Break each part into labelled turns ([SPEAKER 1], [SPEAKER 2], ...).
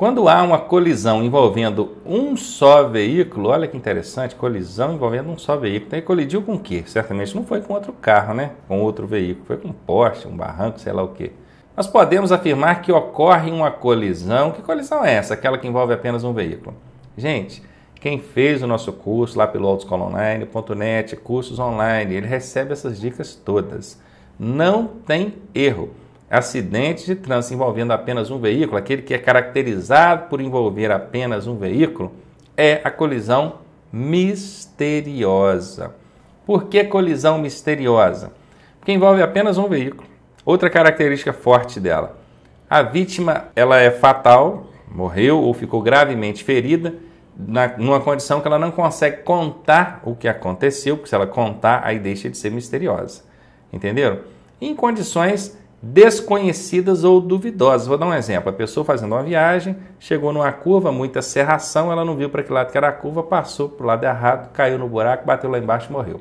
[SPEAKER 1] Quando há uma colisão envolvendo um só veículo, olha que interessante, colisão envolvendo um só veículo. Então ele colidiu com o quê? Certamente não foi com outro carro, né? Com outro veículo, foi com um poste, um barranco, sei lá o quê. Nós podemos afirmar que ocorre uma colisão. Que colisão é essa? Aquela que envolve apenas um veículo. Gente, quem fez o nosso curso lá pelo autoescolaonline.net, cursos online, ele recebe essas dicas todas. Não tem erro. Acidente de trânsito envolvendo apenas um veículo, aquele que é caracterizado por envolver apenas um veículo, é a colisão misteriosa. Por que colisão misteriosa? Porque envolve apenas um veículo. Outra característica forte dela: a vítima ela é fatal, morreu ou ficou gravemente ferida na, numa condição que ela não consegue contar o que aconteceu, porque se ela contar, aí deixa de ser misteriosa. Entenderam? Em condições desconhecidas ou duvidosas. Vou dar um exemplo. A pessoa fazendo uma viagem, chegou numa curva, muita serração, ela não viu para que lado que era a curva, passou para o lado errado, caiu no buraco, bateu lá embaixo e morreu.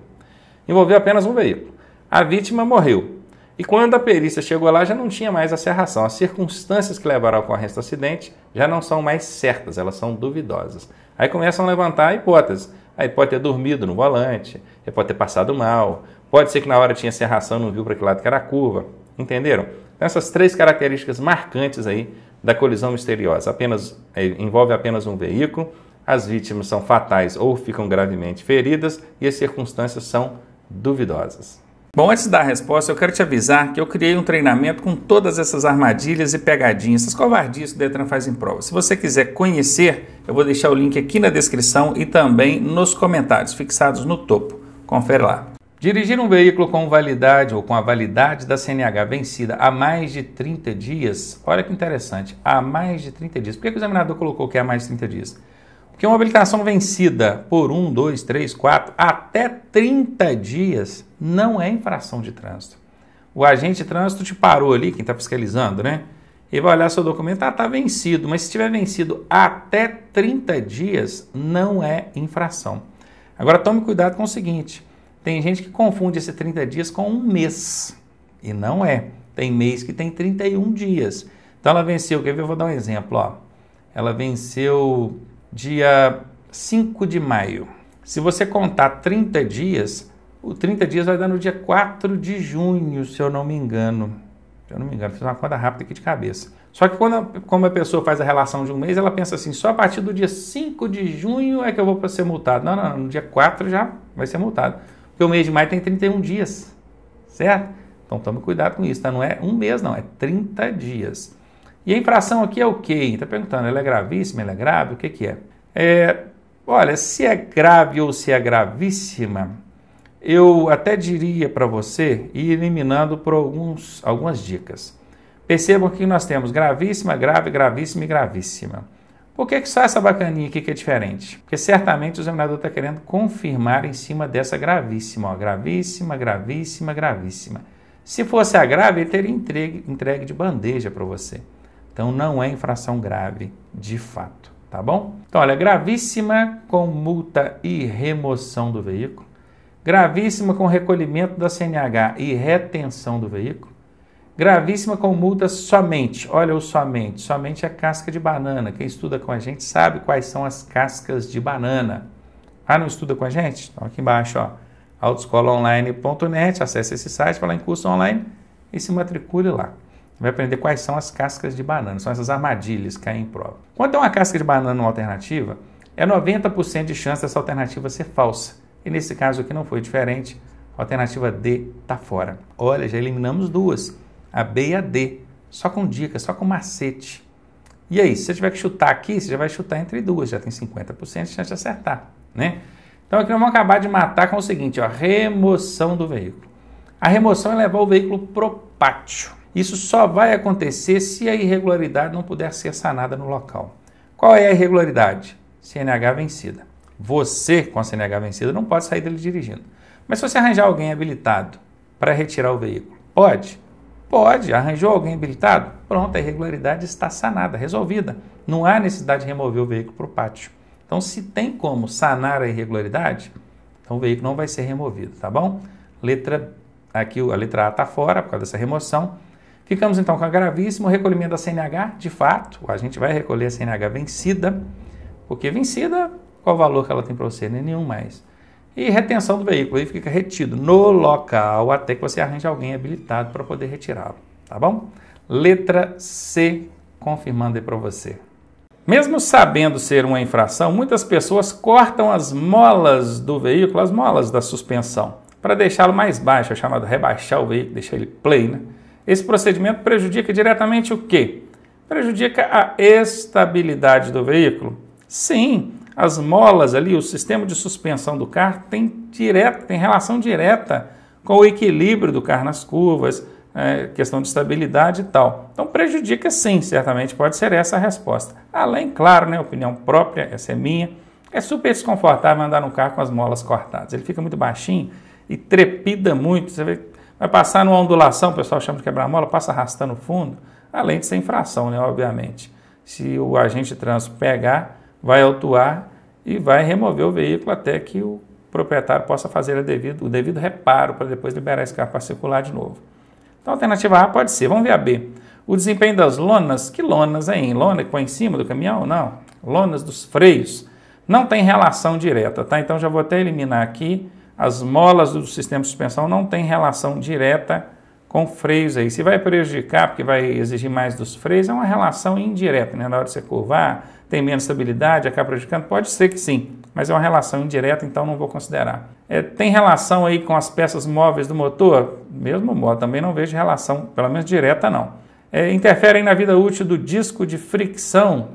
[SPEAKER 1] Envolveu apenas um veículo. A vítima morreu. E quando a perícia chegou lá, já não tinha mais a serração. As circunstâncias que levaram à ocorrência do acidente já não são mais certas, elas são duvidosas. Aí começam a levantar hipóteses. Aí pode ter dormido no volante, pode ter passado mal, pode ser que na hora tinha serração não viu para que lado que era a curva. Entenderam? Então, essas três características marcantes aí da colisão misteriosa. Apenas, é, envolve apenas um veículo, as vítimas são fatais ou ficam gravemente feridas e as circunstâncias são duvidosas. Bom, antes da resposta, eu quero te avisar que eu criei um treinamento com todas essas armadilhas e pegadinhas, essas covardias que o Detran faz em prova. Se você quiser conhecer, eu vou deixar o link aqui na descrição e também nos comentários fixados no topo. Confere lá. Dirigir um veículo com validade ou com a validade da CNH vencida há mais de 30 dias, olha que interessante, há mais de 30 dias. Por que o examinador colocou que há mais de 30 dias? Porque uma habilitação vencida por 1, 2, 3, 4, até 30 dias não é infração de trânsito. O agente de trânsito te parou ali, quem está fiscalizando, né? Ele vai olhar seu documento, ah, está vencido, mas se estiver vencido até 30 dias, não é infração. Agora tome cuidado com o seguinte: tem gente que confunde esse 30 dias com um mês. E não é. Tem mês que tem 31 dias. Então ela venceu, quer ver? Eu vou dar um exemplo. Ó. Ela venceu dia 5 de maio. Se você contar 30 dias, o 30 dias vai dar no dia 4 de junho, se eu não me engano. Se eu não me engano, fiz uma conta rápida aqui de cabeça. Só que quando a, como a pessoa faz a relação de um mês, ela pensa assim, só a partir do dia 5 de junho é que eu vou ser multado. Não, não, no dia 4 já vai ser multado. Porque o mês de maio tem 31 dias, certo? Então tome cuidado com isso, tá? Não é um mês, não, é 30 dias. E a infração aqui é o quê? Está perguntando, ela é gravíssima, ela é grave? O que, que é? é? Olha, se é grave ou se é gravíssima, eu até diria para você ir eliminando por alguns, algumas dicas. Percebam que nós temos gravíssima, grave, gravíssima e gravíssima. Por que, que só essa bacaninha aqui que é diferente? Porque certamente o examinador está querendo confirmar em cima dessa gravíssima. Ó, gravíssima, gravíssima, gravíssima. Se fosse a grave, ele teria entregue, entregue de bandeja para você. Então não é infração grave, de fato, tá bom? Então, olha, gravíssima com multa e remoção do veículo, gravíssima com recolhimento da CNH e retenção do veículo, gravíssima com multa somente. Olha o somente, somente a casca de banana. Quem estuda com a gente sabe quais são as cascas de banana. Ah, não estuda com a gente? Então aqui embaixo, ó, autoescolaonline.net, acesse esse site, vai lá em curso online e se matricule lá vai aprender quais são as cascas de banana, são essas armadilhas que caem em prova. Quando tem uma casca de banana numa alternativa, é 90% de chance dessa alternativa ser falsa. E nesse caso aqui não foi diferente. A alternativa D está fora. Olha, já eliminamos duas, a B e a D, só com dica, só com macete. E aí, se você tiver que chutar aqui, você já vai chutar entre duas, já tem 50% de chance de acertar, né? Então aqui nós vamos acabar de matar com o seguinte, ó, remoção do veículo. A remoção é levar o veículo pro pátio. Isso só vai acontecer se a irregularidade não puder ser sanada no local. Qual é a irregularidade? CNH vencida. Você, com a CNH vencida, não pode sair dele dirigindo. Mas se você arranjar alguém habilitado para retirar o veículo, pode? Pode. Arranjou alguém habilitado? Pronto, a irregularidade está sanada, resolvida. Não há necessidade de remover o veículo para o pátio. Então, se tem como sanar a irregularidade, então o veículo não vai ser removido, tá bom? Letra aqui a letra A está fora por causa dessa remoção. Ficamos então com a gravíssimo recolhimento da CNH, de fato, a gente vai recolher a CNH vencida, porque vencida, qual o valor que ela tem para você? Nenhum mais. E retenção do veículo, ele fica retido no local até que você arranje alguém habilitado para poder retirá-lo, tá bom? Letra C, confirmando aí para você. Mesmo sabendo ser uma infração, muitas pessoas cortam as molas do veículo, as molas da suspensão, para deixá-lo mais baixo, é chamado rebaixar o veículo, deixar ele play, né? Esse procedimento prejudica diretamente o quê? Prejudica a estabilidade do veículo. Sim, as molas ali, o sistema de suspensão do carro tem, direta, tem relação direta com o equilíbrio do carro nas curvas, é, questão de estabilidade e tal. Então prejudica sim, certamente pode ser essa a resposta. Além, claro, né, opinião própria, essa é minha, é super desconfortável andar no carro com as molas cortadas. Ele fica muito baixinho e trepida muito. Você vê, vai passar numa ondulação, o pessoal chama de quebrar-mola, passa arrastando o fundo, além de ser infração, né, obviamente. Se o agente de trânsito pegar, vai autuar e vai remover o veículo até que o proprietário possa fazer o devido, o devido reparo para depois liberar esse carro para circular de novo. Então a alternativa A pode ser. Vamos ver a B. O desempenho das lonas, que lonas aí? Lona que põe em cima do caminhão? Não. Lonas dos freios. Não tem relação direta, tá? Então já vou até eliminar aqui. As molas do sistema de suspensão não tem relação direta com freios aí. Se vai prejudicar, porque vai exigir mais dos freios, é uma relação indireta, né? Na hora de você curvar, tem menos estabilidade, acaba prejudicando? Pode ser que sim, mas é uma relação indireta, então não vou considerar. É, tem relação aí com as peças móveis do motor? Mesmo modo, também não vejo relação, pelo menos direta não. É, interfere na vida útil do disco de fricção?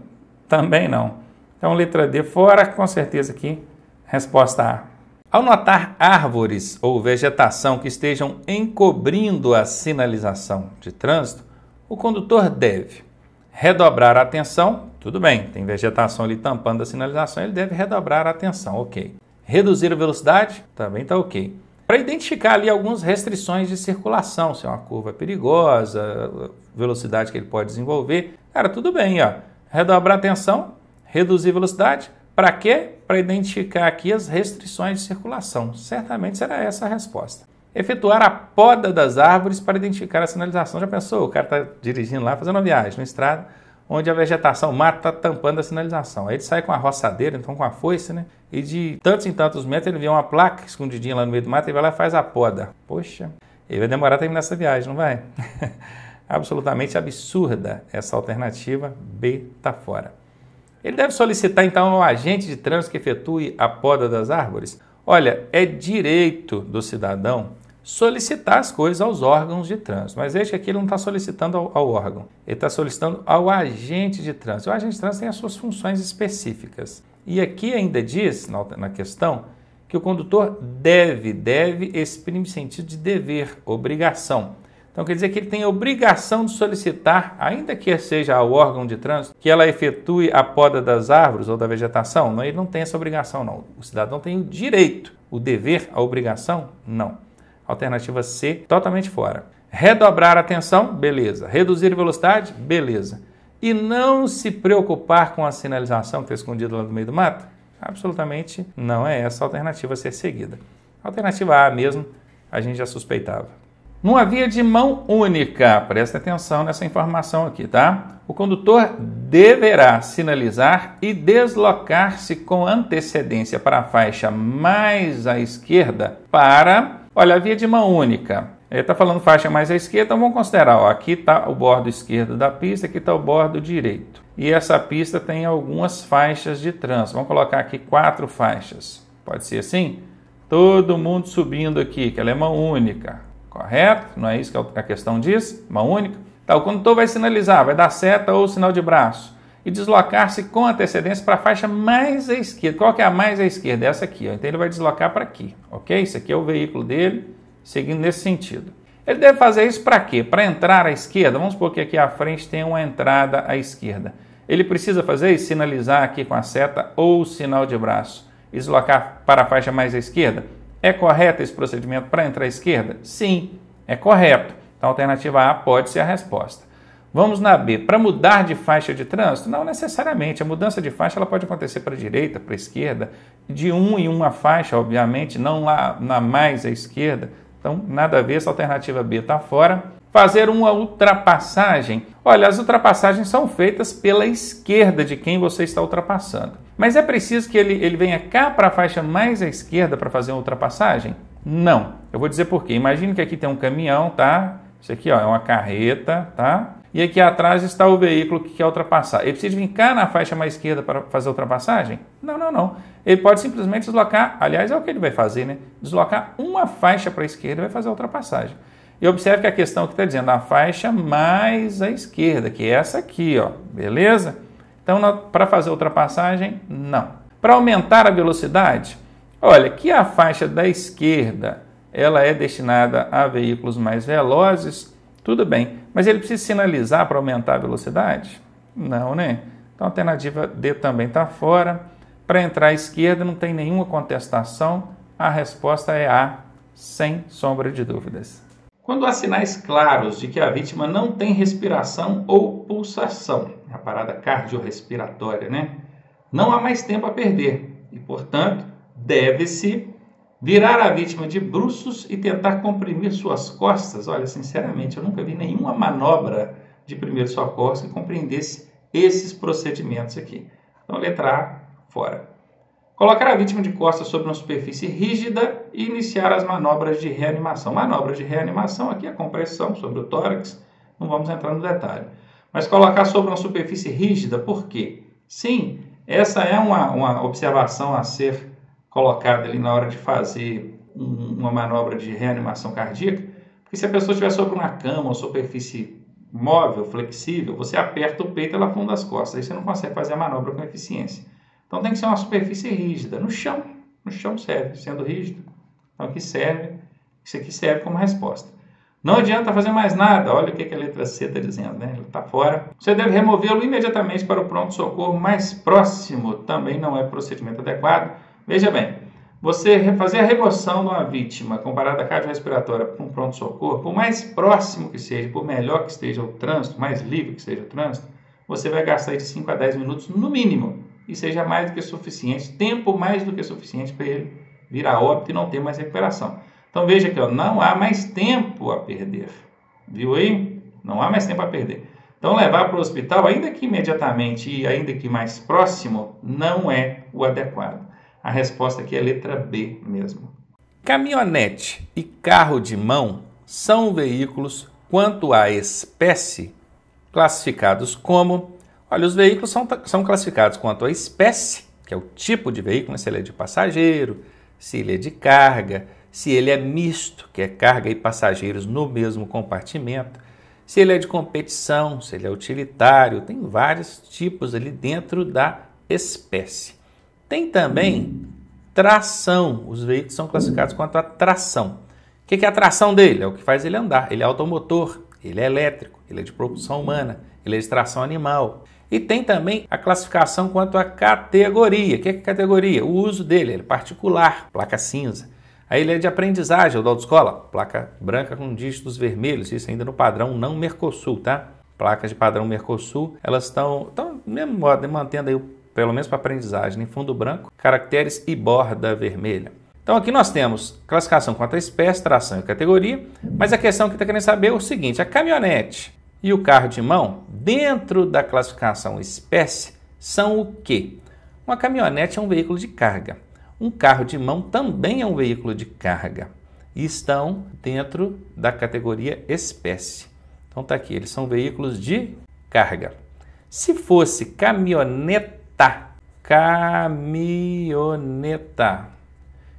[SPEAKER 1] Também não. Então, letra D fora, com certeza aqui, resposta A. Ao notar árvores ou vegetação que estejam encobrindo a sinalização de trânsito, o condutor deve redobrar a atenção, tudo bem, tem vegetação ali tampando a sinalização, ele deve redobrar a atenção, ok. Reduzir a velocidade, também está ok. Para identificar ali algumas restrições de circulação, se é uma curva perigosa, velocidade que ele pode desenvolver, cara, tudo bem, ó. Redobrar a atenção, reduzir a velocidade, para quê? Para identificar aqui as restrições de circulação. Certamente será essa a resposta efetuar a poda das árvores para identificar a sinalização. Já pensou? O cara está dirigindo lá, fazendo uma viagem na estrada, onde a vegetação, o mato está tampando a sinalização. Aí ele sai com a roçadeira, então com a foice, né? E de tantos em tantos metros ele vê uma placa escondidinha lá no meio do mato e vai lá e faz a poda. Poxa, ele vai demorar a terminar essa viagem, não vai? Absolutamente absurda essa alternativa. B está fora. Ele deve solicitar então ao agente de trânsito que efetue a poda das árvores. Olha, é direito do cidadão solicitar as coisas aos órgãos de trânsito. Mas veja que aqui ele não está solicitando ao, ao, órgão, ele está solicitando ao agente de trânsito. O agente de trânsito tem as suas funções específicas. E aqui ainda diz, na, na questão, que o condutor deve, deve exprime sentido de dever, obrigação. Então quer dizer que ele tem a obrigação de solicitar, ainda que seja ao órgão de trânsito, que ela efetue a poda das árvores ou da vegetação. Não, ele não tem essa obrigação, não. O cidadão tem o direito, o dever, a obrigação, não. Alternativa C, totalmente fora. Redobrar a atenção, beleza. Reduzir a velocidade, beleza. E não se preocupar com a sinalização que está escondida lá no meio do mato? Absolutamente não é essa a alternativa a ser seguida. Alternativa A mesmo, a gente já suspeitava. Numa via de mão única, presta atenção nessa informação aqui, tá? O condutor deverá sinalizar e deslocar-se com antecedência para a faixa mais à esquerda para Olha, a via de mão única. Ele está falando faixa mais à esquerda, então vamos considerar. Ó, aqui está o bordo esquerdo da pista, aqui está o bordo direito. E essa pista tem algumas faixas de trânsito. Vamos colocar aqui quatro faixas. Pode ser assim? Todo mundo subindo aqui, que ela é mão única. Correto? Não é isso que a questão diz? Mão única? Tá, o condutor vai sinalizar, vai dar seta ou sinal de braço e deslocar-se com antecedência para a faixa mais à esquerda. Qual que é a mais à esquerda? Essa aqui. Ó. Então ele vai deslocar para aqui, ok? Isso aqui é o veículo dele, seguindo nesse sentido. Ele deve fazer isso para quê? Para entrar à esquerda. Vamos supor que aqui à frente tem uma entrada à esquerda. Ele precisa fazer isso, sinalizar aqui com a seta ou sinal de braço deslocar para a faixa mais à esquerda. É correto esse procedimento para entrar à esquerda? Sim, é correto. Então a alternativa A pode ser a resposta. Vamos na B. Para mudar de faixa de trânsito? Não necessariamente. A mudança de faixa ela pode acontecer para a direita, para a esquerda, de um em uma faixa, obviamente, não lá na mais à esquerda. Então, nada a ver, essa alternativa B está fora. Fazer uma ultrapassagem. Olha, as ultrapassagens são feitas pela esquerda de quem você está ultrapassando. Mas é preciso que ele, ele venha cá para a faixa mais à esquerda para fazer uma ultrapassagem? Não. Eu vou dizer por quê. Imagine que aqui tem um caminhão, tá? Isso aqui ó, é uma carreta, tá? E aqui atrás está o veículo que quer ultrapassar. Ele precisa vir cá na faixa mais esquerda para fazer a ultrapassagem? Não, não, não. Ele pode simplesmente deslocar, aliás, é o que ele vai fazer, né? Deslocar uma faixa para a esquerda e vai fazer a ultrapassagem. E observe que a questão que está dizendo a faixa mais à esquerda, que é essa aqui, ó, beleza? Então, para fazer ultrapassagem, não. Para aumentar a velocidade, olha, que a faixa da esquerda ela é destinada a veículos mais velozes, tudo bem. Mas ele precisa sinalizar para aumentar a velocidade? Não, né? Então a alternativa D também está fora. Para entrar à esquerda não tem nenhuma contestação. A resposta é A, sem sombra de dúvidas. Quando há sinais claros de que a vítima não tem respiração ou pulsação, a parada cardiorrespiratória, né? Não há mais tempo a perder e, portanto, deve-se virar a vítima de bruços e tentar comprimir suas costas. Olha, sinceramente, eu nunca vi nenhuma manobra de primeiro socorro que compreendesse esses procedimentos aqui. Então, letra A, fora. Colocar a vítima de costas sobre uma superfície rígida e iniciar as manobras de reanimação. Manobras de reanimação aqui é a compressão sobre o tórax, não vamos entrar no detalhe. Mas colocar sobre uma superfície rígida, por quê? Sim, essa é uma, uma observação a ser colocada ali na hora de fazer um, uma manobra de reanimação cardíaca, porque se a pessoa estiver sobre uma cama ou superfície móvel, flexível, você aperta o peito e ela afunda as costas, aí você não consegue fazer a manobra com eficiência. Então tem que ser uma superfície rígida. No chão, no chão serve, sendo rígido. Então aqui serve, isso aqui serve como resposta. Não adianta fazer mais nada. Olha o que a letra C está dizendo, né? Ele está fora. Você deve removê-lo imediatamente para o pronto-socorro mais próximo. Também não é procedimento adequado. Veja bem, você fazer a remoção de uma vítima comparada à cardiorrespiratória para um pronto-socorro, por mais próximo que seja, por melhor que esteja o trânsito, mais livre que seja o trânsito, você vai gastar de 5 a 10 minutos no mínimo e seja mais do que suficiente, tempo mais do que suficiente para ele vir a óbito e não ter mais recuperação. Então veja que não há mais tempo a perder. Viu aí? Não há mais tempo a perder. Então levar para o hospital, ainda que imediatamente e ainda que mais próximo, não é o adequado. A resposta aqui é letra B mesmo. Caminhonete e carro de mão são veículos quanto à espécie classificados como Olha, os veículos são, são classificados quanto à espécie, que é o tipo de veículo, se ele é de passageiro, se ele é de carga, se ele é misto, que é carga e passageiros no mesmo compartimento, se ele é de competição, se ele é utilitário, tem vários tipos ali dentro da espécie. Tem também tração, os veículos são classificados quanto a tração. O que é a tração dele? É o que faz ele andar. Ele é automotor, ele é elétrico, ele é de propulsão humana, ele é de tração animal. E tem também a classificação quanto à categoria. O que é categoria? O uso dele, ele é particular, placa cinza. Aí ele é de aprendizagem, o da autoescola, placa branca com dígitos vermelhos, isso ainda no padrão não Mercosul, tá? Placas de padrão Mercosul, elas estão, estão mesmo mantendo aí, pelo menos para aprendizagem, em fundo branco, caracteres e borda vermelha. Então aqui nós temos classificação quanto à espécie, tração e categoria, mas a questão que está querendo saber é o seguinte, a caminhonete e o carro de mão, dentro da classificação espécie, são o quê? Uma caminhonete é um veículo de carga. Um carro de mão também é um veículo de carga. E estão dentro da categoria espécie. Então está aqui, eles são veículos de carga. Se fosse caminhoneta, caminhoneta,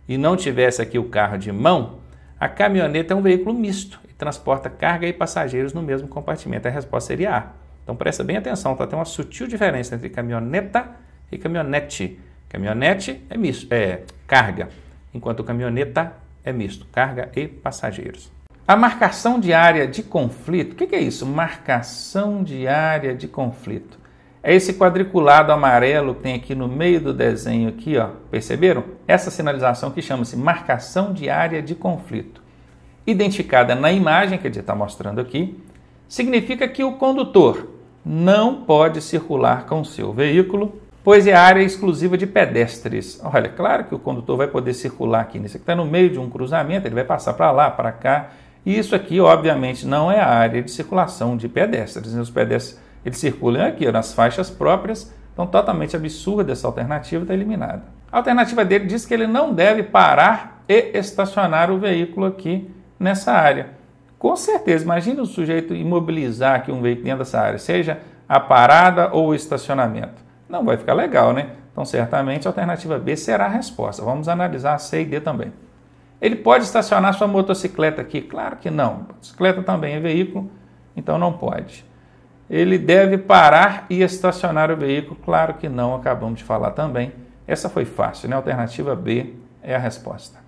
[SPEAKER 1] e não tivesse aqui o carro de mão, a caminhoneta é um veículo misto transporta carga e passageiros no mesmo compartimento? A resposta seria A. Então presta bem atenção, tá? Tem uma sutil diferença entre caminhoneta e caminhonete. Caminhonete é misto, é carga, enquanto caminhoneta é misto, carga e passageiros. A marcação de área de conflito, o que é isso? Marcação de área de conflito. É esse quadriculado amarelo que tem aqui no meio do desenho aqui, ó. Perceberam? Essa sinalização que chama-se marcação de área de conflito identificada na imagem que ele está mostrando aqui, significa que o condutor não pode circular com seu veículo, pois é área exclusiva de pedestres. Olha, claro que o condutor vai poder circular aqui, nisso aqui está no meio de um cruzamento, ele vai passar para lá, para cá, E isso aqui, obviamente, não é a área de circulação de pedestres. Os pedestres eles circulam aqui, nas faixas próprias, então totalmente absurda essa alternativa, está eliminada. A alternativa dele diz que ele não deve parar e estacionar o veículo aqui nessa área. Com certeza, imagine o sujeito imobilizar aqui um veículo dentro dessa área, seja a parada ou o estacionamento. Não vai ficar legal, né? Então, certamente, a alternativa B será a resposta. Vamos analisar a C e D também. Ele pode estacionar sua motocicleta aqui? Claro que não. Bicicleta também é veículo, então não pode. Ele deve parar e estacionar o veículo? Claro que não, acabamos de falar também. Essa foi fácil, né? Alternativa B é a resposta.